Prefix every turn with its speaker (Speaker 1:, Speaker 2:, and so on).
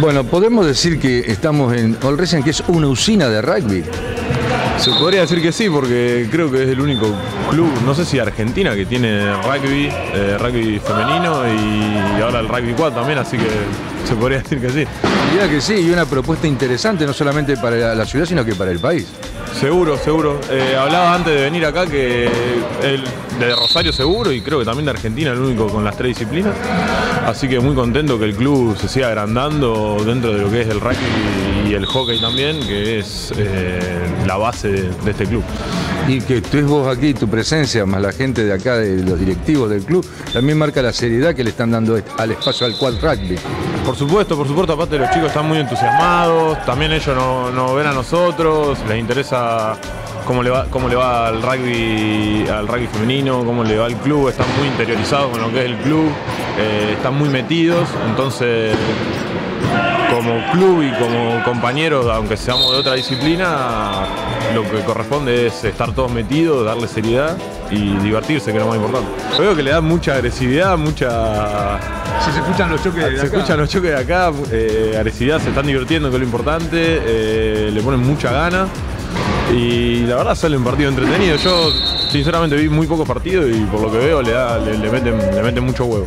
Speaker 1: Bueno, podemos decir que estamos en Olresen, que es una usina de rugby.
Speaker 2: Se podría decir que sí, porque creo que es el único club, no sé si Argentina, que tiene rugby, eh, rugby femenino y ahora el rugby 4 también, así que se podría decir que sí.
Speaker 1: Diría que sí, y una propuesta interesante, no solamente para la ciudad, sino que para el país.
Speaker 2: Seguro, seguro. Eh, hablaba antes de venir acá que el, de Rosario seguro y creo que también de Argentina el único con las tres disciplinas. Así que muy contento que el club se siga agrandando dentro de lo que es el rugby y el hockey también, que es eh, la base de, este club.
Speaker 1: Y que estés vos aquí, tu presencia, más la gente de acá, de los directivos del club, también marca la seriedad que le están dando al espacio al quad rugby.
Speaker 2: Por supuesto, por supuesto, aparte los chicos están muy entusiasmados, también ellos nos ven a nosotros, les interesa cómo le va, cómo le va al rugby, al rugby femenino, cómo le va al club, están muy interiorizados con lo que es el club, eh, están muy metidos, entonces como club y como compañeros, aunque seamos de otra disciplina, lo que corresponde es estar todos metidos, darle seriedad y divertirse, que es lo más importante. Veo que le da mucha agresividad, mucha...
Speaker 1: Si se escuchan los choques de
Speaker 2: acá. Se escuchan los choques de acá, eh, agresividad, se están divirtiendo, que es lo importante, eh, le ponen mucha gana y la verdad sale un partido entretenido. Yo sinceramente vi muy pocos partidos y por lo que veo le, da, le, meten, le meten mucho huevo.